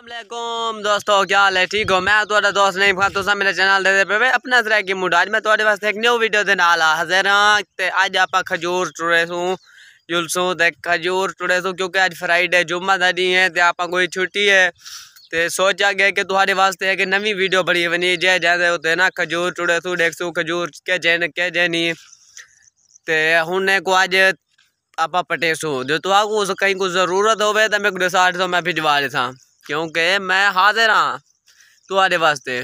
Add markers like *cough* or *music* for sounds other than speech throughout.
असलम दोस्तों, क्या हाल है? ठीक हो? मैं थोड़ा दोस्त नहीं खा तुसा मेरे चैनल दे पे अपना तरह की मुड आज मैं थोड़े वास्ते एक न्यू वीडियो दे नाल हाजिर हाँ, ते आज आप खजूर टुरे सू, जुलसू ते खजूर टुरे सू, क्योंकि आज फ्राइडे जुम्मा का दिन है, ते आप कोई छुट्टी है। ते सोचा गया कि तुम्हारे वास्ते एक नवी वीडियो बनी बनी, जय जैसे होते ना, खजूर टुरे सू, देख सू, खजूर के जैन, के जैनी। ते हुन को आज आप पटेसू जो तो आपको कहीं कुछ ज़रूरत हो तो मैं साठ तो मैं भिजवा देता। क्योंकि मैं हाजिर हाँ तुम्हारे वास्ते।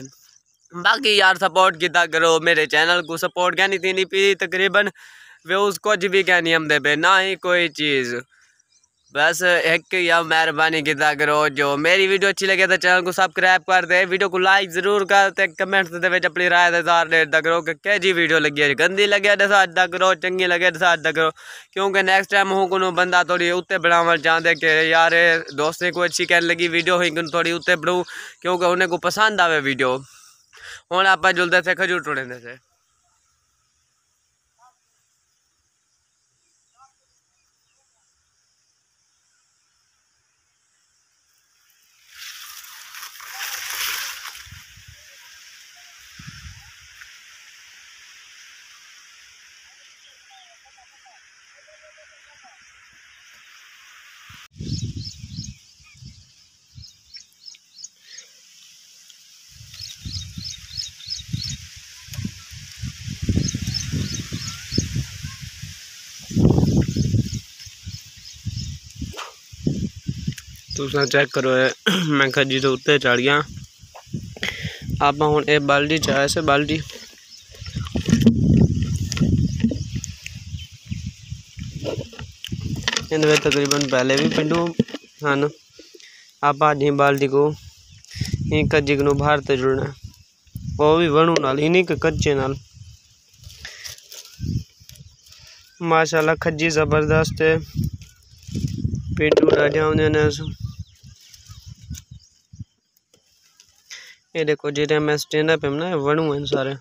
बाकी यार सपोर्ट किता करो, मेरे चैनल को सपोर्ट कहनी थी नहीं पी, तकरीबन व्यूज़ कुछ भी कहनी हम दे पे, ना ही कोई चीज़। बस एक या मेहरबानी किया करो। जो मेरी वीडियो अच्छी लगे तो चैनल को सब्सक्राइब कर दे। वीडियो को लाइक ज़रूर कर दे। कमेंट्स दे अपनी राय दे सार दे करो। कि क्या जी वीडियो लगी है गंदी लगे तो साथ करो। चंगी लगे तो साथ करो। क्योंकि नेक्स्ट टाइम हूँ को बंदा थोड़ी उत्ते बढ़ाव चाहते कि यार, दोस्तें को अच्छी कहने लगी वीडियो हुई थोड़ी उत्ते बढ़ू। क्योंकि उन्हें को पसंद आवे वीडियो। हूँ आप जुलते थे खजूर टोड़े तुसा चेक करो है *clears throat* मैं खजी तो उत्ते चढ़ गया। आप हूँ ये बाल्टी चाहे से बाल्टी इनमें तकरीबन पहले भी पिंडू हैं आप ही बाल्टी को ही कज्जी को बाहर तो जुड़ना वो भी वणु नाल, इन्हीं कच्चे नाल। माशाल्लाह, खज्जी ज़बरदस्त है। पिंडू डाढ़िया आने ने ये देखो जेरे मैं स्टैंड अप ना वणु हैं सारे।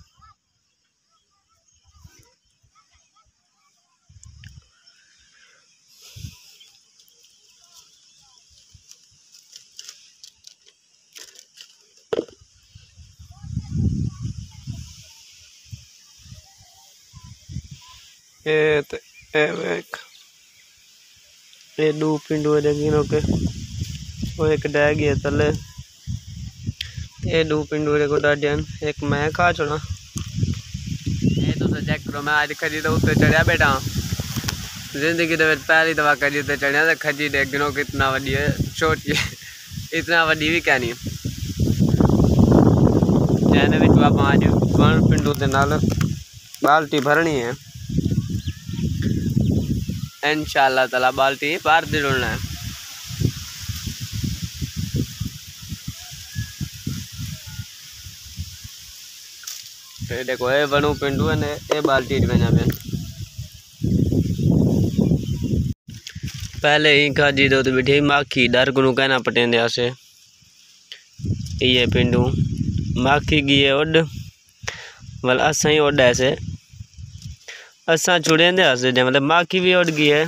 ये तो एक ये दो पिंडू देखिनो के वो एक डैग है तले ये दो डाडियन एक मैं खा चुना ये तो चेक करो मैं आज खजी तो उत्ते चढ़िया बैठा ज़िंदगी तो पहली दफ़ा खजी तो चढ़िया तो खजी देख गिनो कितना वडी है छोटी इतना वडी भी क्या नहीं जैने विच बाबा आज वन पिंडू के नाल बाल्टी भरनी है बाल्टी बाहर दिलना है। तो देखो, ये बनू पिंडू ने, ये बाल्टी बना पे पहले ही खाजी दो तो बिठी माखी डर को कहना पटेंदे से। ये पिंडू, माखी गई है उड मतलब असा ही उड ऐसे। असा छुड़ेंदे से मतलब माखी भी उड़ गई है